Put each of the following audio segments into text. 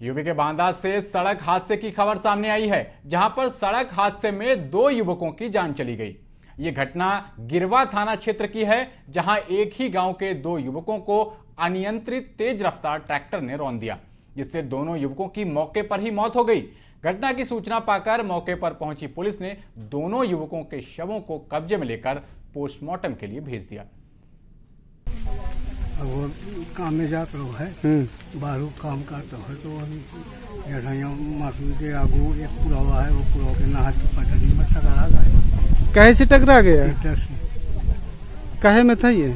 UP के बांदा से सड़क हादसे की खबर सामने आई है, जहाँ पर सड़क हादसे में दो युवकों की जान चली गई। ये घटना गिरवा थाना क्षेत्र की है, जहाँ एक ही गाँव के दो युवकों को अनियंत्रित तेज रफ्तार ट्रैक्टर ने रौन दिया, जिससे दोनों युवकों की मौके पर ही मौत हो गई। घटना की सूचना पाकर मौके पर पहुँची पुलिस ने दोनों युवकों के शवों को कब्जे में लेकर पोस्टमार्टम के लिए भेज दिया। वो काम में जात रहो है। बाहर काम करता है तो माफ़ी के आगू एक पूरा हुआ है वो पूरा के नहा के पटनी में टकरा गए। कहे से टकरा गया? कहे में था ये?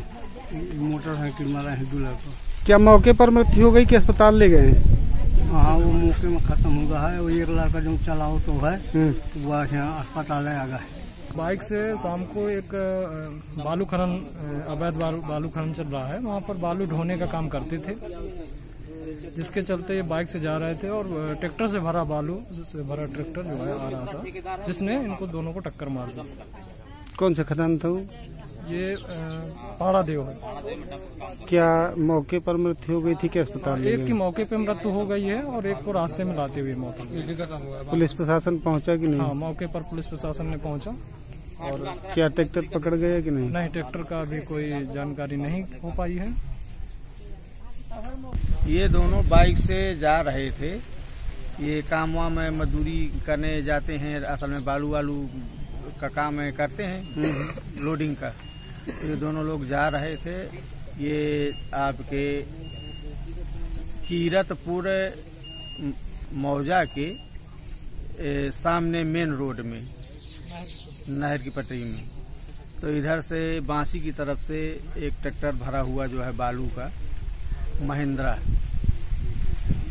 मोटरसाइकिल मारा है दूल्हा को क्या मौके पर मृत्यु हो गई कि अस्पताल ले गए? हाँ वो मौके में खत्म हो गया है। वो एक लड़का जो चलाओ तो है हम्म। वो यहाँ अस्पताल आ गया है। बाइक से शाम को एक बालू खनन अवैध बालू खनन चल रहा है। वहाँ पर बालू ढोने का काम करते थे, जिसके चलते ये बाइक से जा रहे थे और ट्रैक्टर से भरा बालू से भरा ट्रैक्टर जो है आ रहा था, जिसने इनको दोनों को टक्कर मार दी। कौन सा खदान था ये पहाड़ा देव है। क्या मौके पर मृत्यु हो गई थी क्या अस्पताल ले एक की मौके पे मृत्यु हो गई है और एक को रास्ते में लाते हुए मौत पुलिस प्रशासन पहुँचा कि नहीं? हाँ मौके पर पुलिस प्रशासन ने पहुँचा और क्या ट्रैक्टर पकड़ गया कि नहीं? नहीं ट्रैक्टर का अभी कोई जानकारी नहीं हो पाई है। ये दोनों बाइक से जा रहे थे। ये काम वाम में मजदूरी करने जाते हैं असल में बालू वालू का काम करते हैं लोडिंग का। ये दोनों लोग जा रहे थे। ये आपके कीरतपुर मौजा के ए, सामने मेन रोड में नहर की पटरी में। तो इधर से बांसी की तरफ़ से एक ट्रैक्टर भरा हुआ जो है बालू का महिंद्रा।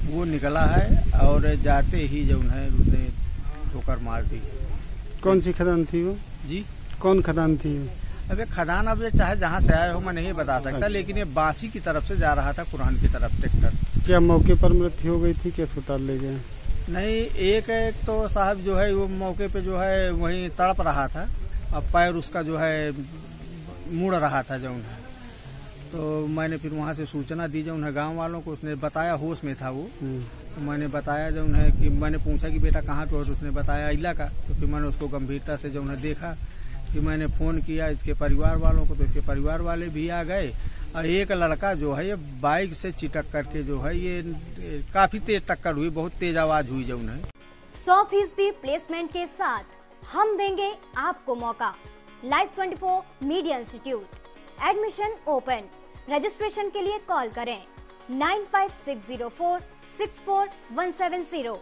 वो निकला है और जाते ही जो है उसने ठोकर मार दी। कौन सी खदान थी वो? जी? कौन खदान थी वो? अबे खदान अब ये चाहे जहाँ से आए हो मैं नहीं बता सकता लेकिन ये बांसी की तरफ़ से जा रहा था कुरान की तरफ़ ट्रैक्टर क्या मौके पर मृत्यु हो गई थी? कि अस्पताल ले गए? नहीं एक एक तो साहब जो है वो मौके पे जो है वहीं तड़प रहा था। अब पैर उसका जो है मुड़ रहा था जो है तो मैंने फिर वहाँ से सूचना दी जो उन्हें गाँव वालों को उसने बताया होश में था वो। हम्म। तो मैंने बताया जो उन्हें कि मैंने पूछा कि बेटा कहाँ पे हो? तो उसने बताया इला का तो फिर मैंने उसको गंभीरता से जो उन्हें देखा कि मैंने फ़ोन किया इसके परिवार वालों को तो इसके परिवार वाले भी आ गए। और एक लड़का जो है, ये बाइक से चिटक करके जो है, ये काफ़ी तेज टक्कर हुई, बहुत तेज आवाज़ हुई जो उन्हें। सौ फ़ीसदी प्लेसमेंट के साथ हम देंगे आपको मौका। Live 24 media institute admission open registration के लिए कॉल करें। Nine five six zero four six four one seven zero